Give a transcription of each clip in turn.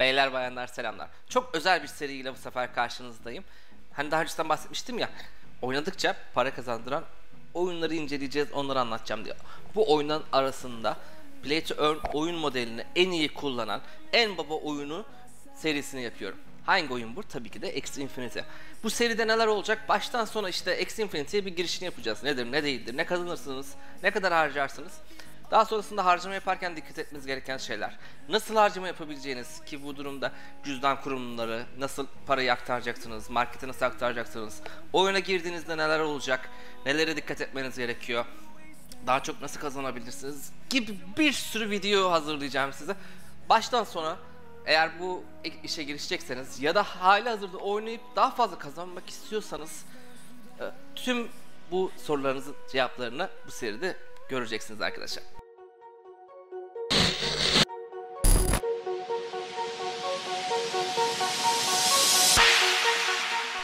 Beyler bayanlar selamlar. Çok özel bir seriyle bu sefer karşınızdayım. Hani daha önceden bahsetmiştim ya. Oynadıkça para kazandıran oyunları inceleyeceğiz, onları anlatacağım diye. Bu oyunların arasında Play to Earn oyun modelini en iyi kullanan en baba oyunu serisini yapıyorum. Hangi oyun bu? Tabii ki de X Infinity. Bu seride neler olacak? Baştan sona işte X Infinity'ye bir girişini yapacağız. Nedir, ne değildir, ne kazanırsınız, ne kadar harcarsınız. Daha sonrasında harcama yaparken dikkat etmeniz gereken şeyler. Nasıl harcama yapabileceğiniz ki bu durumda cüzdan kurumları, nasıl parayı aktaracaksınız, markete nasıl aktaracaksınız, oyuna girdiğinizde neler olacak, nelere dikkat etmeniz gerekiyor, daha çok nasıl kazanabilirsiniz gibi bir sürü video hazırlayacağım size. Baştan sona eğer bu işe girişecekseniz ya da hali hazırda oynayıp daha fazla kazanmak istiyorsanız e, tüm bu sorularınızın cevaplarını bu seride göreceksiniz arkadaşlar.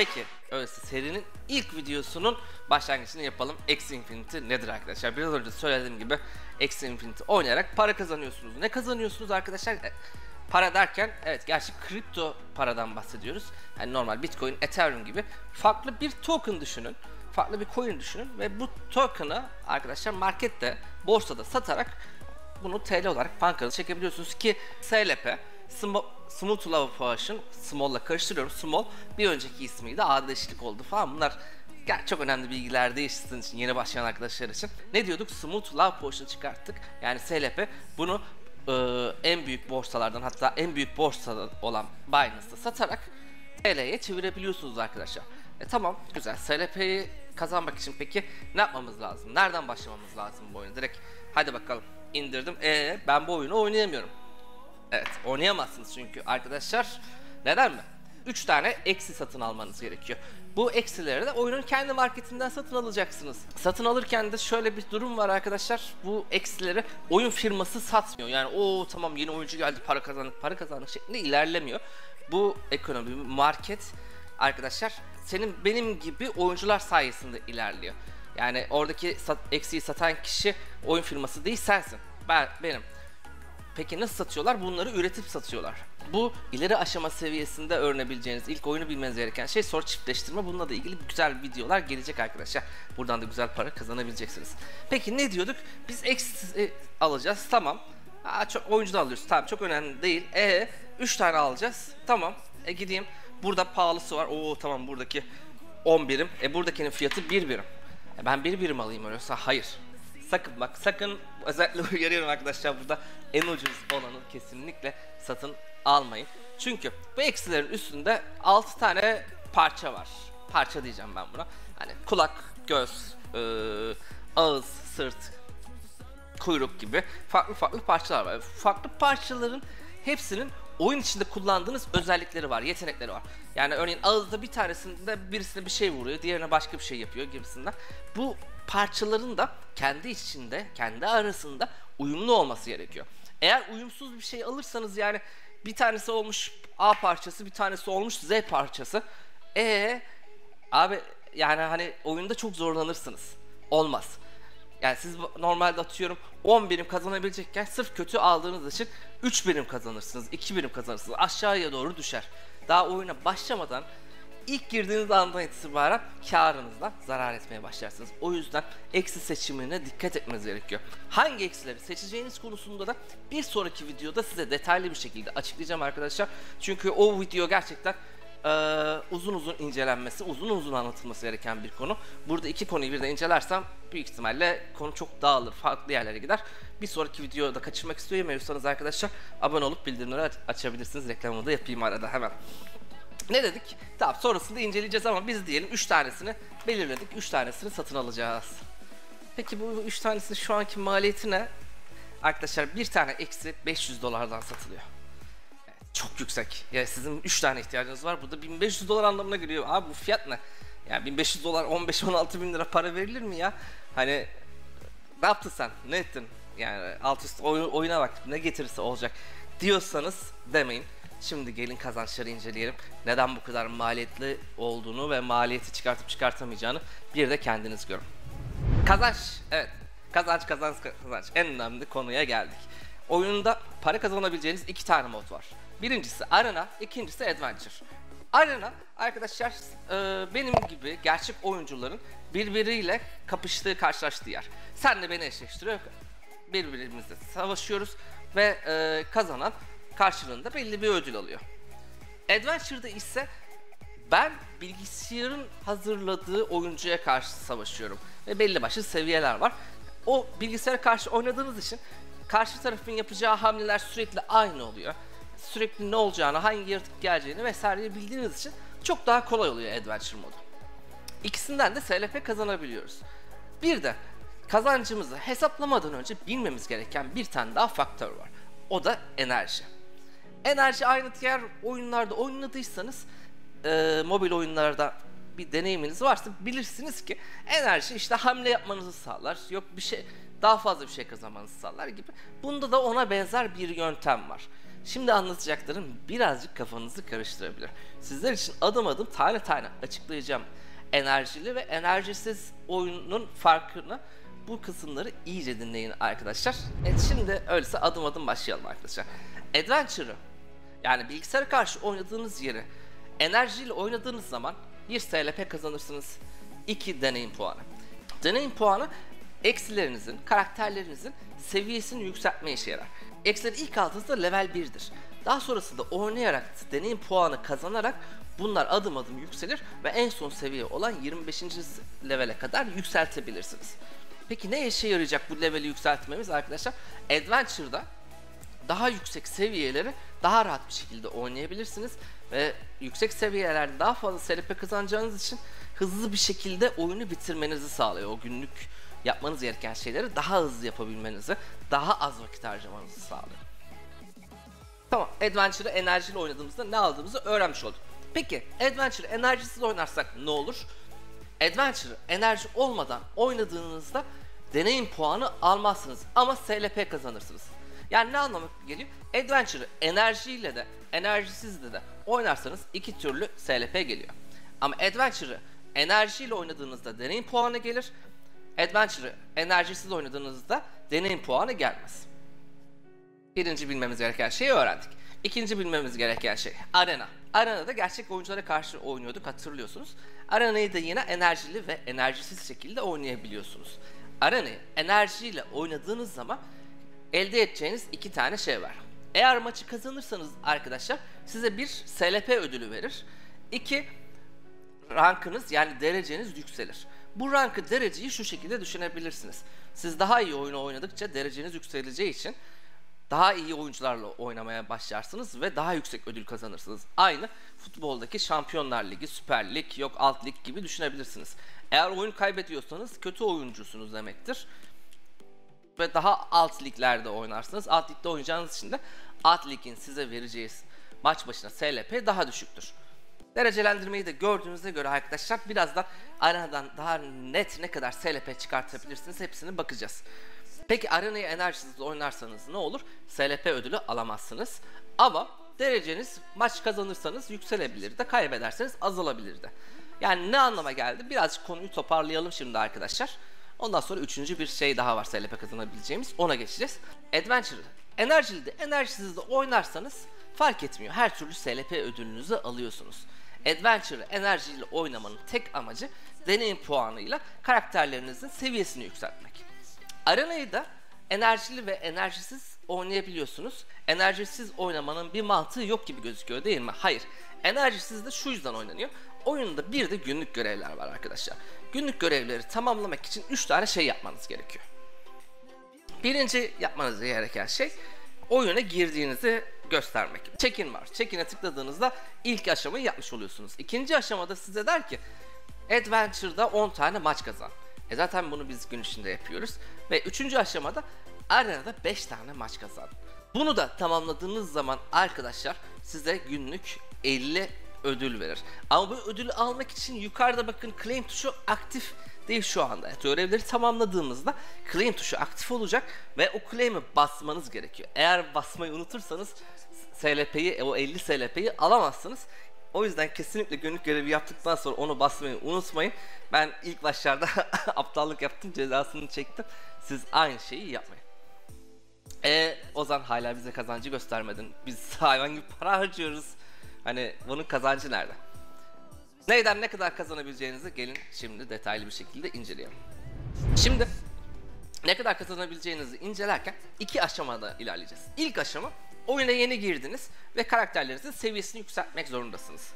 Peki, öyleyse serinin ilk videosunun başlangıcını yapalım. X Infinity nedir arkadaşlar? Biraz önce söylediğim gibi X Infinity oynayarak para kazanıyorsunuz. Ne kazanıyorsunuz arkadaşlar? E, para derken evet gerçi kripto paradan bahsediyoruz. Yani normal Bitcoin, Ethereum gibi farklı bir token düşünün. Farklı bir coin düşünün ve bu token'ı arkadaşlar markette, borsada satarak bunu TL olarak bankanıza çekebiliyorsunuz ki SLP Small, Small Love Potion, Small'la karıştırıyorum. Small bir önceki ismiydi. Adleşlik oldu falan. Bunlar çok önemli bilgiler değil sizin için, yeni başlayan arkadaşlar için. Ne diyorduk? Smooth Love Potion çıkarttık. Yani SLP bunu e, en büyük borsalardan hatta en büyük borsada olan Binance'da satarak TL'ye çevirebiliyorsunuz arkadaşlar. E tamam güzel. SLP'yi kazanmak için peki ne yapmamız lazım? Nereden başlamamız lazım bu oyunu? Direkt hadi bakalım indirdim. E ben bu oyunu oynayamıyorum. Evet oynayamazsınız çünkü arkadaşlar. Neden mi? 3 tane eksi satın almanız gerekiyor. Bu eksileri de oyunun kendi marketinden satın alacaksınız. Satın alırken de şöyle bir durum var arkadaşlar. Bu eksileri oyun firması satmıyor. Yani o tamam yeni oyuncu geldi para kazandık para kazandık şeklinde ilerlemiyor. Bu ekonomi market arkadaşlar senin benim gibi oyuncular sayesinde ilerliyor. Yani oradaki sat, eksiği satan kişi oyun firması değil sensin. Ben benim. Peki nasıl satıyorlar? Bunları üretip satıyorlar. Bu ileri aşama seviyesinde öğrenebileceğiniz ilk oyunu bilmeniz gereken şey soru çiftleştirme. Bununla da ilgili güzel videolar gelecek arkadaşlar. Buradan da güzel para kazanabileceksiniz. Peki ne diyorduk? Biz X e, alacağız. Tamam. Aa, çok oyuncu da alıyoruz. Tamam çok önemli değil. E 3 tane alacağız. Tamam. E gideyim. Burada pahalısı var. Oo tamam buradaki 10 birim. E buradakinin fiyatı 1 birim. E, ben 1 birim alayım öyleyse. Hayır. Sakın bak sakın özellikle uyarıyorum arkadaşlar burada en ucuz olanı kesinlikle satın almayın. Çünkü bu eksilerin üstünde 6 tane parça var. Parça diyeceğim ben buna. Hani kulak, göz, e, ağız, sırt, kuyruk gibi farklı farklı parçalar var. Farklı parçaların hepsinin oyun içinde kullandığınız özellikleri var, yetenekleri var. Yani örneğin ağızda bir tanesinde birisine bir şey vuruyor, diğerine başka bir şey yapıyor gibisinden. Bu parçaların da kendi içinde, kendi arasında uyumlu olması gerekiyor. Eğer uyumsuz bir şey alırsanız yani bir tanesi olmuş A parçası, bir tanesi olmuş Z parçası. E abi yani hani oyunda çok zorlanırsınız. Olmaz. Yani siz normalde atıyorum 10 birim kazanabilecekken sırf kötü aldığınız için 3 birim kazanırsınız, 2 birim kazanırsınız. Aşağıya doğru düşer. Daha oyuna başlamadan ilk girdiğiniz andan itibaren karınızdan zarar etmeye başlarsınız. O yüzden eksi seçimine dikkat etmeniz gerekiyor. Hangi eksileri seçeceğiniz konusunda da bir sonraki videoda size detaylı bir şekilde açıklayacağım arkadaşlar. Çünkü o video gerçekten e, uzun uzun incelenmesi, uzun uzun anlatılması gereken bir konu. Burada iki konuyu bir de incelersem büyük ihtimalle konu çok dağılır, farklı yerlere gider. Bir sonraki videoda kaçırmak istiyorsanız arkadaşlar abone olup bildirimleri açabilirsiniz. Reklamını da yapayım arada hemen. Ne dedik? Tamam sonrasında inceleyeceğiz ama biz diyelim 3 tanesini belirledik. 3 tanesini satın alacağız. Peki bu 3 tanesinin şu anki maliyeti ne? Arkadaşlar bir tane eksi 500 dolardan satılıyor. Çok yüksek. Yani sizin 3 tane ihtiyacınız var. Bu da 1500 dolar anlamına geliyor. Abi bu fiyat ne? Yani 1500 dolar 15-16 bin lira para verilir mi ya? Hani ne yaptın sen? Ne ettin? Yani alt üst oyun, oyuna bak ne getirirse olacak diyorsanız demeyin. Şimdi gelin kazançları inceleyelim. Neden bu kadar maliyetli olduğunu ve maliyeti çıkartıp çıkartamayacağını bir de kendiniz görün. Kazanç, evet. Kazanç, kazanç, kazanç. En önemli konuya geldik. Oyunda para kazanabileceğiniz iki tane mod var. Birincisi Arena, ikincisi Adventure. Arena arkadaşlar e, benim gibi gerçek oyuncuların birbiriyle kapıştığı, karşılaştığı yer. Senle beni eşleştiriyor, birbirimizle savaşıyoruz ve e, kazanan karşılığında belli bir ödül alıyor. Adventure'da ise ben bilgisayarın hazırladığı oyuncuya karşı savaşıyorum ve belli başlı seviyeler var. O bilgisayara karşı oynadığınız için karşı tarafın yapacağı hamleler sürekli aynı oluyor. Sürekli ne olacağını, hangi yaratık geleceğini vesaireyi bildiğiniz için çok daha kolay oluyor Adventure modu. İkisinden de SLP kazanabiliyoruz. Bir de kazancımızı hesaplamadan önce bilmemiz gereken bir tane daha faktör var. O da enerji. Enerji aynı diğer oyunlarda oynadıysanız e, mobil oyunlarda bir deneyiminiz varsa bilirsiniz ki enerji işte hamle yapmanızı sağlar. Yok bir şey daha fazla bir şey kazanmanızı sağlar gibi. Bunda da ona benzer bir yöntem var. Şimdi anlatacaklarım birazcık kafanızı karıştırabilir. Sizler için adım adım tane tane açıklayacağım enerjili ve enerjisiz oyunun farkını bu kısımları iyice dinleyin arkadaşlar. Evet şimdi öyleyse adım adım başlayalım arkadaşlar. Adventure'ı yani bilgisayara karşı oynadığınız yeri enerjiyle oynadığınız zaman bir SLP kazanırsınız. 2 deneyim puanı. Deneyim puanı eksilerinizin, karakterlerinizin seviyesini yükseltmeye işe yarar. Eksileri ilk aldığınızda level 1'dir. Daha sonrasında oynayarak, deneyim puanı kazanarak bunlar adım adım yükselir ve en son seviye olan 25. levele kadar yükseltebilirsiniz. Peki ne işe yarayacak bu leveli yükseltmemiz arkadaşlar? Adventure'da daha yüksek seviyeleri daha rahat bir şekilde oynayabilirsiniz ve yüksek seviyelerde daha fazla SLP kazanacağınız için hızlı bir şekilde oyunu bitirmenizi sağlıyor. O günlük yapmanız gereken şeyleri daha hızlı yapabilmenizi, daha az vakit harcamanızı sağlıyor. Tamam, Adventure'ı enerjiyle oynadığımızda ne aldığımızı öğrenmiş olduk. Peki, Adventure enerjisiz oynarsak ne olur? Adventure enerji olmadan oynadığınızda deneyim puanı almazsınız ama SLP kazanırsınız. Yani ne anlama geliyor? Adventure'ı enerjiyle de enerjisiz de de oynarsanız iki türlü SLP geliyor. Ama Adventure'ı enerjiyle oynadığınızda deneyim puanı gelir. Adventure'ı enerjisiz oynadığınızda deneyim puanı gelmez. Birinci bilmemiz gereken şeyi öğrendik. İkinci bilmemiz gereken şey arena. Arenada gerçek oyunculara karşı oynuyorduk hatırlıyorsunuz. Arenayı da yine enerjili ve enerjisiz şekilde oynayabiliyorsunuz. Arenayı enerjiyle oynadığınız zaman elde edeceğiniz iki tane şey var. Eğer maçı kazanırsanız arkadaşlar size bir SLP ödülü verir. İki rankınız yani dereceniz yükselir. Bu rankı dereceyi şu şekilde düşünebilirsiniz. Siz daha iyi oyunu oynadıkça dereceniz yükseleceği için daha iyi oyuncularla oynamaya başlarsınız ve daha yüksek ödül kazanırsınız. Aynı futboldaki Şampiyonlar Ligi, Süper Lig, yok alt lig gibi düşünebilirsiniz. Eğer oyun kaybediyorsanız kötü oyuncusunuz demektir. Ve daha alt liglerde oynarsınız. Alt ligde oynayacağınız için de alt ligin size vereceği maç başına SLP daha düşüktür. Derecelendirmeyi de gördüğünüzde göre arkadaşlar birazdan arenadan daha net ne kadar SLP çıkartabilirsiniz hepsini bakacağız. Peki arenayı enerjisiz oynarsanız ne olur? SLP ödülü alamazsınız. Ama dereceniz maç kazanırsanız yükselebilir de kaybederseniz azalabilir de. Yani ne anlama geldi? Birazcık konuyu toparlayalım şimdi arkadaşlar. Ondan sonra üçüncü bir şey daha var SLP kazanabileceğimiz. Ona geçeceğiz. Adventure. Enerjili de enerjisiz de oynarsanız fark etmiyor. Her türlü SLP ödülünüzü alıyorsunuz. Adventure enerjiyle oynamanın tek amacı deneyim puanıyla karakterlerinizin seviyesini yükseltmek. Arenayı da enerjili ve enerjisiz oynayabiliyorsunuz. Enerjisiz oynamanın bir mantığı yok gibi gözüküyor değil mi? Hayır. Enerjisiz de şu yüzden oynanıyor. Oyunda bir de günlük görevler var arkadaşlar. Günlük görevleri tamamlamak için 3 tane şey yapmanız gerekiyor. Birinci yapmanız gereken şey oyuna girdiğinizi göstermek. Check-in var. Check-in'e tıkladığınızda ilk aşamayı yapmış oluyorsunuz. İkinci aşamada size der ki Adventure'da 10 tane maç kazan. E zaten bunu biz gün içinde yapıyoruz. Ve üçüncü aşamada arenada 5 tane maç kazan. Bunu da tamamladığınız zaman arkadaşlar size günlük 50 ödül verir. Ama bu ödülü almak için yukarıda bakın claim tuşu aktif değil şu anda. Görevleri tamamladığımızda claim tuşu aktif olacak ve o claim'i basmanız gerekiyor. Eğer basmayı unutursanız SLP'yi, o 50 SLP'yi alamazsınız. O yüzden kesinlikle günlük görevi yaptıktan sonra onu basmayı unutmayın. Ben ilk başlarda aptallık yaptım, cezasını çektim. Siz aynı şeyi yapmayın. E Ozan hala bize kazancı göstermedin. Biz hayvan gibi para harcıyoruz. Hani bunun kazancı nerede? Neyden ne kadar kazanabileceğinizi gelin şimdi detaylı bir şekilde inceleyelim. Şimdi ne kadar kazanabileceğinizi incelerken iki aşamada ilerleyeceğiz. İlk aşama oyuna yeni girdiniz ve karakterlerinizin seviyesini yükseltmek zorundasınız.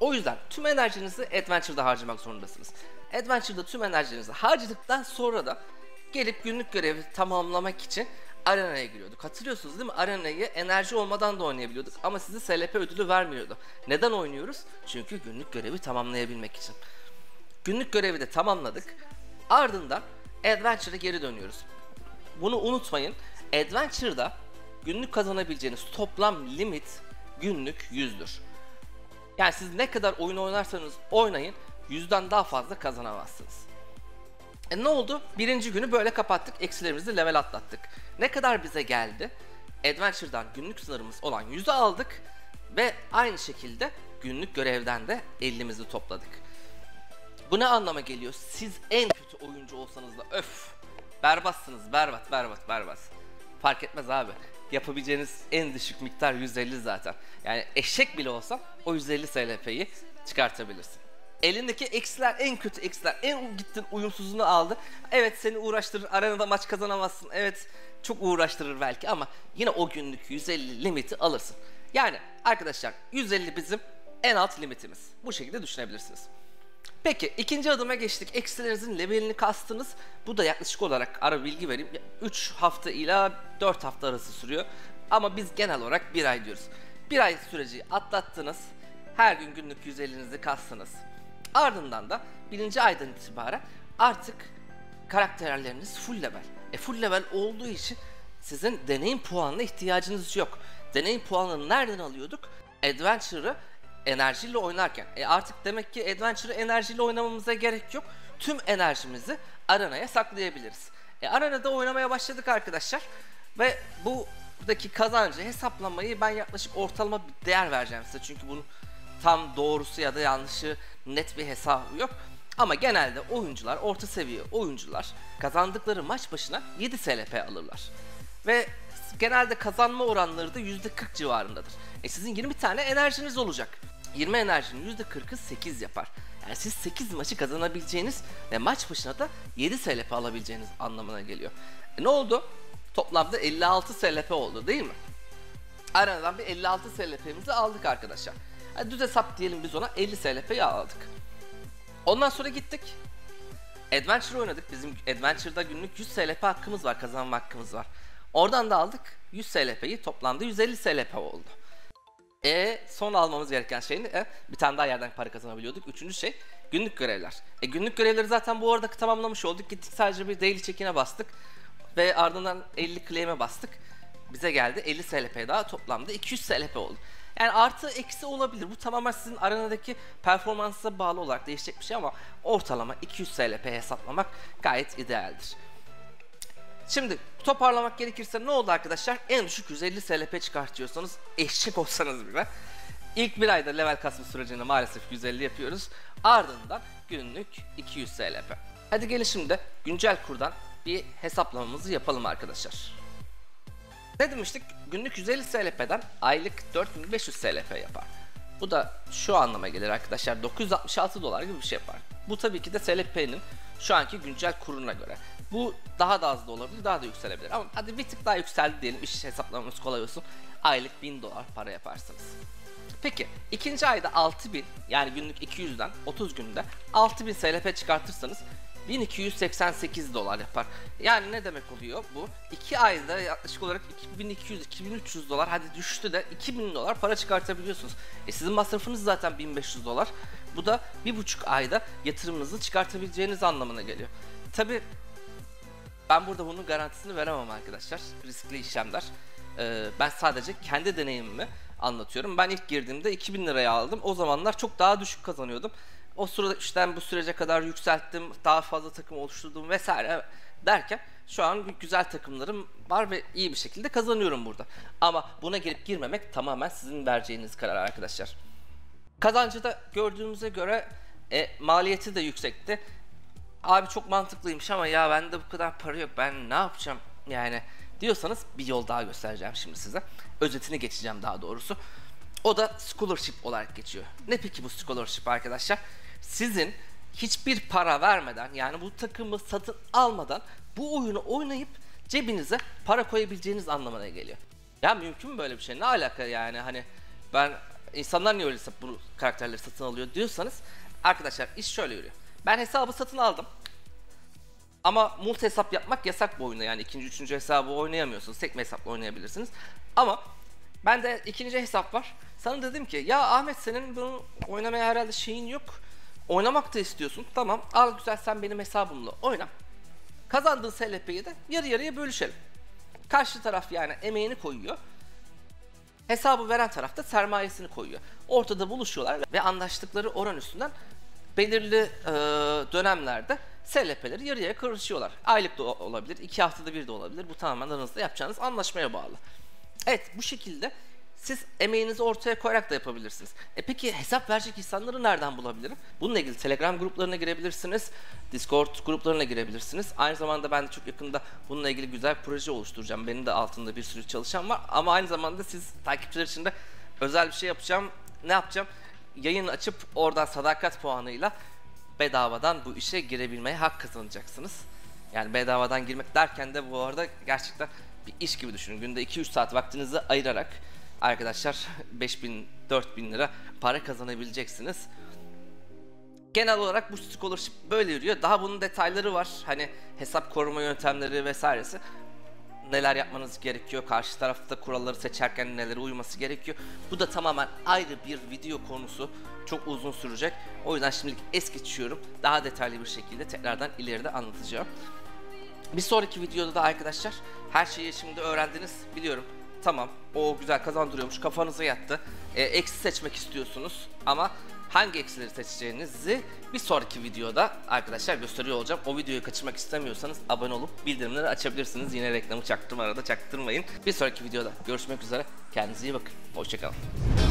O yüzden tüm enerjinizi Adventure'da harcamak zorundasınız. Adventure'da tüm enerjinizi harcadıktan sonra da gelip günlük görevi tamamlamak için arenaya giriyorduk. Hatırlıyorsunuz değil mi? Arenayı enerji olmadan da oynayabiliyorduk ama size SLP ödülü vermiyordu. Neden oynuyoruz? Çünkü günlük görevi tamamlayabilmek için. Günlük görevi de tamamladık. Ardından Adventure'a geri dönüyoruz. Bunu unutmayın. Adventure'da günlük kazanabileceğiniz toplam limit günlük 100'dür. Yani siz ne kadar oyun oynarsanız oynayın yüzden daha fazla kazanamazsınız. E ne oldu? Birinci günü böyle kapattık. Eksilerimizi level atlattık. Ne kadar bize geldi? Adventure'dan günlük sınırımız olan 100'ü aldık ve aynı şekilde günlük görevden de 50'mizi topladık. Bu ne anlama geliyor? Siz en kötü oyuncu olsanız da öf berbatsınız berbat berbat berbat. Fark etmez abi. Yapabileceğiniz en düşük miktar 150 zaten. Yani eşek bile olsan o 150 SLP'yi çıkartabilirsin. Elindeki eksiler en kötü eksiler. En gittin uyumsuzluğunu aldı. Evet seni uğraştırır. Arenada maç kazanamazsın. Evet çok uğraştırır belki ama yine o günlük 150 limiti alırsın. Yani arkadaşlar 150 bizim en alt limitimiz. Bu şekilde düşünebilirsiniz. Peki ikinci adıma geçtik. Eksilerinizin levelini kastınız. Bu da yaklaşık olarak ara bilgi vereyim. 3 hafta ila 4 hafta arası sürüyor. Ama biz genel olarak 1 ay diyoruz. 1 ay süreci atlattınız. Her gün günlük 150'nizi kastınız. Ardından da birinci aydan itibaren artık karakterleriniz full level. E full level olduğu için sizin deneyim puanına ihtiyacınız yok. Deneyim puanını nereden alıyorduk? Adventure'ı enerjiyle oynarken. E artık demek ki Adventure'ı enerjiyle oynamamıza gerek yok. Tüm enerjimizi arenaya saklayabiliriz. E arenada oynamaya başladık arkadaşlar. Ve buradaki kazancı hesaplamayı ben yaklaşık ortalama bir değer vereceğim size. Çünkü bunun tam doğrusu ya da yanlışı net bir hesabı yok. Ama genelde oyuncular, orta seviye oyuncular kazandıkları maç başına 7 SLP alırlar. Ve genelde kazanma oranları da %40 civarındadır. E sizin 20 tane enerjiniz olacak. 20 enerjinin %40'ı 8 yapar. Yani siz 8 maçı kazanabileceğiniz ve maç başına da 7 SLP alabileceğiniz anlamına geliyor. E ne oldu? Toplamda 56 SLP oldu değil mi? Aradan bir 56 SLP'mizi aldık arkadaşlar. Yani düz hesap diyelim biz ona 50 SLP'yi aldık. Ondan sonra gittik. Adventure oynadık. Bizim Adventure'da günlük 100 SLP hakkımız var, kazanma hakkımız var. Oradan da aldık 100 SLP'yi toplamda 150 SLP oldu. E son almamız gereken şey ne? E, bir tane daha yerden para kazanabiliyorduk. Üçüncü şey günlük görevler. E günlük görevleri zaten bu arada tamamlamış olduk. Gittik sadece bir daily check-in'e bastık. Ve ardından 50 claim'e bastık. Bize geldi 50 SLP daha toplamda 200 SLP oldu. Yani artı eksi olabilir. Bu tamamen sizin arenadaki performansa bağlı olarak değişecek bir şey ama ortalama 200 SLP hesaplamak gayet idealdir. Şimdi toparlamak gerekirse ne oldu arkadaşlar? En düşük 150 SLP çıkartıyorsanız eşek olsanız bile ilk bir ayda level kasma sürecinde maalesef 150 yapıyoruz. Ardından günlük 200 SLP. Hadi gelin şimdi güncel kurdan bir hesaplamamızı yapalım arkadaşlar. Ne demiştik? Günlük 150 SLP'den aylık 4500 SLP yapar. Bu da şu anlama gelir arkadaşlar 966 dolar gibi bir şey yapar. Bu tabii ki de SLP'nin şu anki güncel kuruna göre. Bu daha da az da olabilir, daha da yükselebilir. Ama hadi bir tık daha yükseldi diyelim, iş hesaplamamız kolay olsun. Aylık 1000 dolar para yaparsınız. Peki ikinci ayda 6000 yani günlük 200'den 30 günde 6000 SLP çıkartırsanız 1288 dolar yapar. Yani ne demek oluyor bu? 2 ayda yaklaşık olarak 2200-2300 dolar hadi düştü de 2000 dolar para çıkartabiliyorsunuz. E sizin masrafınız zaten 1500 dolar. Bu da bir buçuk ayda yatırımınızı çıkartabileceğiniz anlamına geliyor. Tabi ben burada bunun garantisini veremem arkadaşlar. Riskli işlemler. Ee, ben sadece kendi deneyimimi anlatıyorum. Ben ilk girdiğimde 2000 liraya aldım. O zamanlar çok daha düşük kazanıyordum. O işte bu sürece kadar yükselttim, daha fazla takım oluşturdum vesaire derken şu an güzel takımlarım var ve iyi bir şekilde kazanıyorum burada. Ama buna girip girmemek tamamen sizin vereceğiniz karar arkadaşlar. Kazancı da gördüğümüze göre e, maliyeti de yüksekti. Abi çok mantıklıymış ama ya bende bu kadar para yok ben ne yapacağım yani diyorsanız bir yol daha göstereceğim şimdi size. Özetini geçeceğim daha doğrusu. O da scholarship olarak geçiyor. Ne peki bu scholarship arkadaşlar? Sizin hiçbir para vermeden yani bu takımı satın almadan bu oyunu oynayıp cebinize para koyabileceğiniz anlamına geliyor. Ya mümkün mü böyle bir şey? Ne alaka yani hani ben insanlar niye öyle bu karakterleri satın alıyor diyorsanız arkadaşlar iş şöyle yürüyor. Ben hesabı satın aldım. Ama multi hesap yapmak yasak bu oyunda yani ikinci üçüncü hesabı oynayamıyorsunuz. Tek hesapla oynayabilirsiniz. Ama bende ikinci hesap var. Sana dedim ki ya Ahmet senin bunu oynamaya herhalde şeyin yok. Oynamak da istiyorsun. Tamam al güzel sen benim hesabımla oyna. Kazandığın SLP'yi de yarı yarıya bölüşelim. Karşı taraf yani emeğini koyuyor. Hesabı veren taraf da sermayesini koyuyor. Ortada buluşuyorlar ve anlaştıkları oran üstünden belirli e, dönemlerde SLP'leri yarıya kırışıyorlar. Aylık da olabilir, iki haftada bir de olabilir. Bu tamamen aranızda yapacağınız anlaşmaya bağlı. Evet bu şekilde siz emeğinizi ortaya koyarak da yapabilirsiniz. E peki hesap verecek insanları nereden bulabilirim? Bununla ilgili Telegram gruplarına girebilirsiniz. Discord gruplarına girebilirsiniz. Aynı zamanda ben de çok yakında bununla ilgili güzel bir proje oluşturacağım. Benim de altında bir sürü çalışan var. Ama aynı zamanda siz takipçiler için de özel bir şey yapacağım. Ne yapacağım? Yayın açıp oradan sadakat puanıyla bedavadan bu işe girebilmeye hak kazanacaksınız. Yani bedavadan girmek derken de bu arada gerçekten bir iş gibi düşünün. Günde 2-3 saat vaktinizi ayırarak arkadaşlar 5000 4000 lira para kazanabileceksiniz. Genel olarak bu scholarship böyle yürüyor. Daha bunun detayları var. Hani hesap koruma yöntemleri vesairesi. Neler yapmanız gerekiyor, karşı tarafta kuralları seçerken nelere uyması gerekiyor. Bu da tamamen ayrı bir video konusu. Çok uzun sürecek. O yüzden şimdilik es geçiyorum. Daha detaylı bir şekilde tekrardan ileride anlatacağım. Bir sonraki videoda da arkadaşlar her şeyi şimdi öğrendiniz biliyorum. Tamam o güzel kazandırıyormuş kafanıza yattı. E, eksi seçmek istiyorsunuz ama hangi eksileri seçeceğinizi bir sonraki videoda arkadaşlar gösteriyor olacağım. O videoyu kaçırmak istemiyorsanız abone olup bildirimleri açabilirsiniz. Yine reklamı çaktırma arada çaktırmayın. Bir sonraki videoda görüşmek üzere. Kendinize iyi bakın. Hoşçakalın.